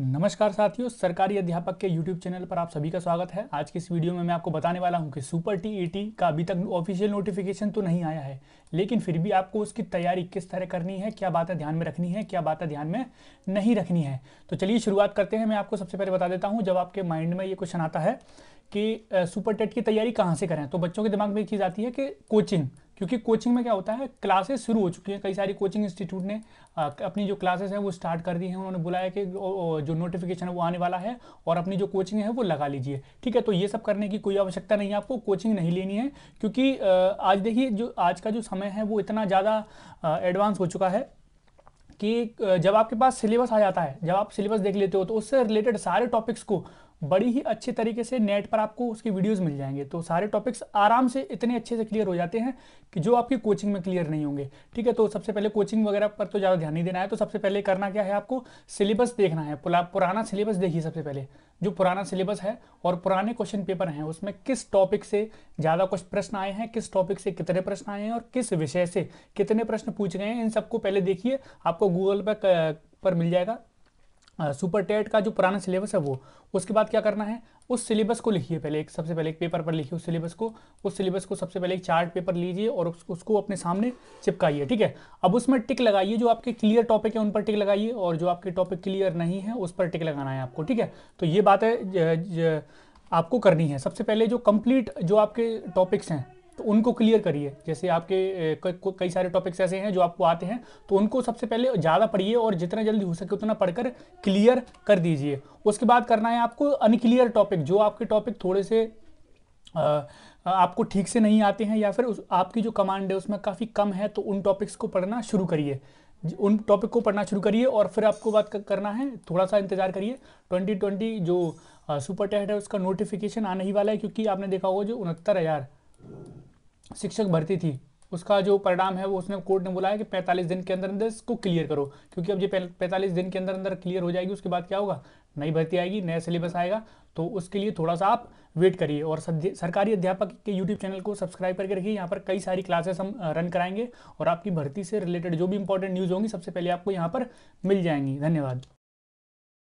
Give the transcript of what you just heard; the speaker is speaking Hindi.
नमस्कार साथियों, सरकारी अध्यापक के YouTube चैनल पर आप सभी का स्वागत है। आज की इस वीडियो में मैं आपको बताने वाला हूँ कि सुपर टी का अभी तक ऑफिशियल नोटिफिकेशन तो नहीं आया है, लेकिन फिर भी आपको उसकी तैयारी किस तरह करनी है, क्या बातें ध्यान में रखनी है, क्या बातें ध्यान में नहीं रखनी है। तो चलिए शुरुआत करते हैं। मैं आपको सबसे पहले बता देता हूँ, जब आपके माइंड में ये क्वेश्चन आता है कि सुपर टेट की तैयारी कहाँ से करें तो बच्चों के दिमाग में एक चीज़ आती है कि कोचिंग क्योंकि कोचिंग में क्या होता है क्लासेस शुरू हो चुकी हैं। कई सारी कोचिंग इंस्टीट्यूट ने अपनी जो क्लासेस हैं वो स्टार्ट कर दी हैं। उन्होंने बुलाया कि जो नोटिफिकेशन है वो आने वाला है और अपनी जो कोचिंग है वो लगा लीजिए। ठीक है तो ये सब करने की कोई आवश्यकता नहीं है आपको। कोचिंग नहीं लेनी है क्योंकि आज देखिए जो, आज का जो समय है वो इतना ज़्यादा एडवांस हो चुका है कि जब आपके पास सिलेबस आ जाता है, जब आप सिलेबस देख लेते हो तो उससे रिलेटेड सारे टॉपिक्स को बड़ी ही अच्छे तरीके से नेट पर आपको उसकी वीडियोस मिल जाएँगे। तो सारे टॉपिक्स आराम से इतने अच्छे से क्लियर हो जाते हैं कि जो आपकी कोचिंग में क्लियर नहीं होंगे। ठीक है तो सबसे पहले कोचिंग वगैरह पर तो ज़्यादा ध्यान नहीं देना है। तो सबसे पहले करना क्या है आपको? सिलेबस देखना है। पुराना सिलेबस देखिए सबसे पहले। जो पुराना सिलेबस है और पुराने क्वेश्चन पेपर हैं, उसमें किस टॉपिक से ज़्यादा कुछ प्रश्न आए हैं, किस टॉपिक से कितने प्रश्न आए हैं और किस विषय से कितने प्रश्न पूछ गए हैं, इन सबको पहले देखिए। आपको गूगल पर पर मिल जाएगा। सुपर टेट का जो पुराना सिलेबस है वो उसके बाद क्या करना है? उस सिलेबस को लिखिए पहले एक सबसे पहले एक पेपर पर लिखिए उस सिलेबस को उस सिलेबस को सबसे पहले एक चार्ट पेपर लीजिए और उस, उसको अपने सामने चिपकाइए ठीक है? अब उसमें टिक लगाइए जो आपके क्लियर टॉपिक है उन पर टिक लगाइए और जो आपके टॉपिक क्लियर नहीं है उस पर टिक लगाना है आपको ठीक है? तो ये बात है ज, ज, आपको करनी है। सबसे पहले जो कंप्लीट जो आपके टॉपिक्स हैं तो उनको क्लियर करिए। जैसे आपके कई सारे टॉपिक्स ऐसे हैं जो आपको आते हैं तो उनको सबसे पहले ज़्यादा पढ़िए और जितना जल्दी हो सके उतना पढ़कर क्लियर कर दीजिए। उसके बाद करना है आपको अनक्लियर टॉपिक जो आपके टॉपिक थोड़े से आ, आपको ठीक से नहीं आते हैं या फिर उस आपकी जो कमांड है उसमें काफ़ी कम है तो उन टॉपिक्स को पढ़ना शुरू करिए। उन टॉपिक को पढ़ना शुरू करिए और फिर आपको बात करना है थोड़ा सा इंतज़ार करिए। 2020 जो सुपर टेट है उसका नोटिफिकेशन आने ही वाला है क्योंकि आपने देखा होगा जो उनहत्तर हज़ार शिक्षक भर्ती थी, उसका जो परिणाम है वो उसने कोर्ट ने बोला है कि 45 दिन के अंदर अंदर इसको क्लियर करो, क्योंकि अब ये 45 दिन के अंदर अंदर क्लियर हो जाएगी, उसके बाद क्या होगा? नई भर्ती आएगी, नया सिलेबस आएगा तो उसके लिए थोड़ा सा आप वेट करिए और सरकारी अध्यापक के यूट्यूब चैनल को सब्सक्राइब करके रखिए, यहाँ पर कई सारी क्लासेस हम रन कराएँगे और आपकी भर्ती से रिलेटेड जो भी इंपॉर्टेंट न्यूज़ होंगी, सबसे पहले आपको यहाँ पर मिल जाएँगी। धन्यवाद।